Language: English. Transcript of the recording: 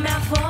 my mouth